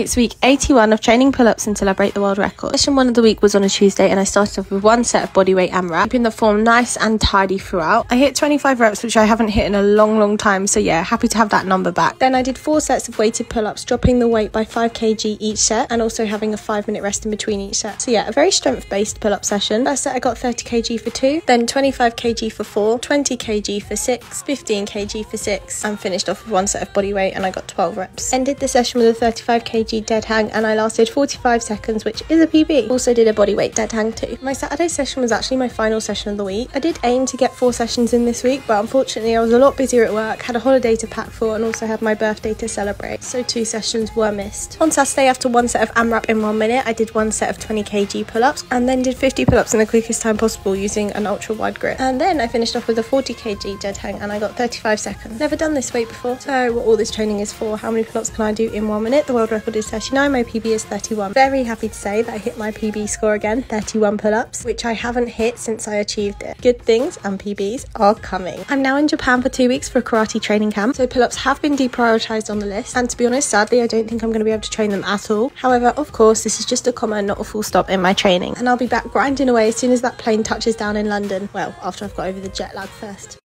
It's week 81 of training pull-ups until I break the world record. Session one of the week was on a Tuesday and I started off with one set of bodyweight AMRAP, keeping the form nice and tidy throughout. I hit 25 reps, which I haven't hit in a long, long time, so yeah, happy to have that number back. Then I did four sets of weighted pull-ups, dropping the weight by 5 kg each set and also having a 5 minute rest in between each set. So yeah, a very strength-based pull-up session. First set I got 30 kg for 2, then 25 kg for 4, 20 kg for 6, 15 kg for 6, and finished off with one set of bodyweight and I got 12 reps. Ended the session with a 35 kg dead hang and I lasted 45 seconds, which is a PB. Also did a bodyweight dead hang too. My Saturday session was actually my final session of the week. I did aim to get four sessions in this week, but unfortunately I was a lot busier at work, had a holiday to pack for, and also had my birthday to celebrate, so two sessions were missed. On Saturday, after one set of AMRAP in one minute, I did one set of 20 kg pull-ups, and then did 50 pull-ups in the quickest time possible using an ultra wide grip. And then I finished off with a 40 kg dead hang, and I got 35 seconds. Never done this weight before, so what all this training is for, how many pull-ups can I do in one minute? The world record is 39, my PB is 31. Very happy to say that I hit my PB score again, 31 pull-ups, which I haven't hit since I achieved it. Good things and PBs are coming. I'm now in Japan for two weeks for a karate training camp, so pull-ups have been deprioritized on the list, and to be honest, sadly, I don't think I'm going to be able to train them at all. However, of course, this is just a comma, not a full stop in my training, and I'll be back grinding away as soon as that plane touches down in London. Well, after I've got over the jet lag first.